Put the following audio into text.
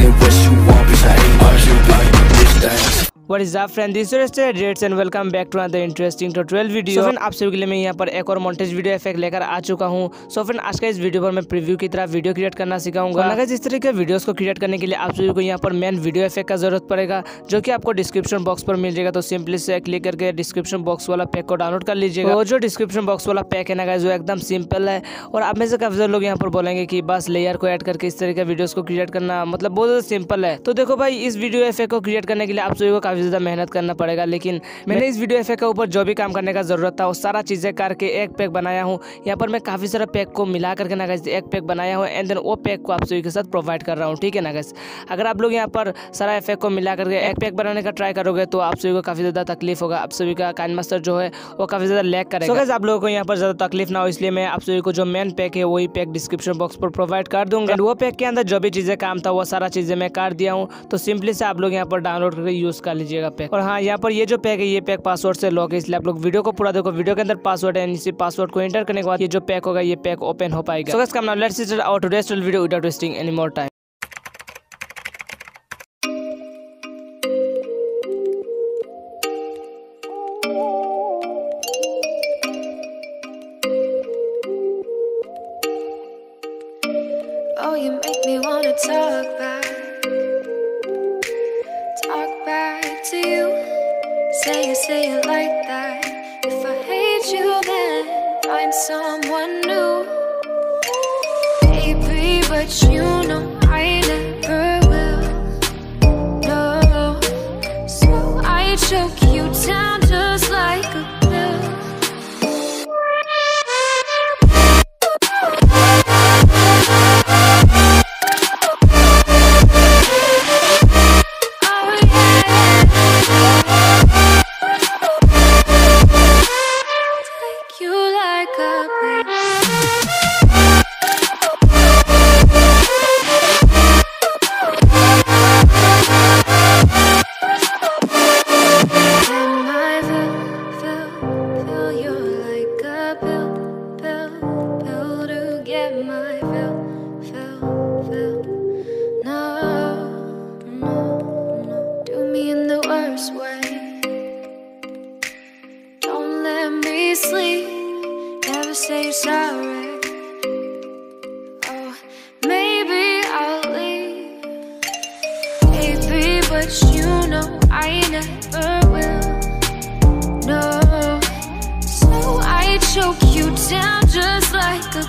say what you want, bitch. I ain't is up friend this is Rates and welcome back to another interesting tutorial video. आप सभी के लिए मैं यहाँ पर एक और मोन्टेज वीडियो इफ़ेक्ट लेकर आ चुका हूँ। सो फ्रेंड आज का इस वीडियो पर मैं प्रीव्यू की तरह वीडियो क्रिएट करना सिखाऊँगा। अगर इस तरह के वीडियोस को क्रिएट करने के लिए आप सभी को यहाँ पर मेन वीडियो इफ़ेक्ट का ज़रूरत पड़ेगा जो कि आपको डिस्क्रिप्शन बॉक्स पर मिल जाएगा। तो सिंपली से क्लिक करके डिस्क्रिप्शन बॉक्स वाला पैक को डाउनलोड कर लीजिएगा। और जो डिस्क्रिप्शन बॉक्स वाला पैक है ना जो एकदम सिंपल है। और आप में से काफ़ी लोग यहाँ पर बोलेंगे कि बस लेयर को ऐड करके इस तरह के वीडियोस को क्रिएट करना मतलब बहुत ज़्यादा सिंपल है। तो देखो भाई इस वीडियो इफ़ेक्ट को क्रिएट करने के लिए आप सभी को काफ़ी ज़्यादा मेहनत करना पड़ेगा लेकिन मैंने इस वीडियो इफ़ेक्ट के ऊपर जो भी काम करने का ज़रूरत था वो सारा चीज़ें करके एक पैक बनाया हूँ। यहाँ पर मैं काफ़ी सारा पैक को मिला करके ना गैस एक पैक बनाया हूँ एंड देन वो पैक को आप सभी के साथ प्रोवाइड कर रहा हूँ ठीक है ना गैस अगर आप लोग यहाँ पर सारा इफ़ेक्ट को मिला करके एक पैक बनाने का ट्राई करोगे तो आप सभी को काफ़ी ज़्यादा तकलीफ़ होगा। आप सभी का काइन मास्टर जो है वो काफ़ी ज़्यादा लैक करेगा। So आप लोगों को यहाँ पर ज़्यादा तकलीफ़ ना हो इसलिए मैं आप सभी को जो मेन पैक है वही पैक डिस्क्रिप्शन बॉक्स पर प्रोवाइड कर दूँगा। वो पैक के अंदर जो भी चीज़ें काम था वो सारा चीज़ें मैं कर दिया हूँ। तो सिंपली से आप लोग यहाँ पर डाउनलोड करके यूज़ कर लीजिएगा पैक और हाँ यहाँ पर ये जो पैक है ये पैक पासवर्ड से लॉक है इसलिए आप लोग वीडियो को पूरा देखो। वीडियो के अंदर पासवर्ड है इसी पासवर्ड को एंटर करने के बाद ये जो पैक होगा ये पैक ओपन हो पाएगा। So, without wasting any more time Oh, you make me wanna talk back, Say you say it like that. If I hate you, then find someone new. Baby, but you know I never will. No, so I choke you sleep, never say sorry. Oh, maybe I'll leave, baby, but you know I never will. No, so I choke you down just like a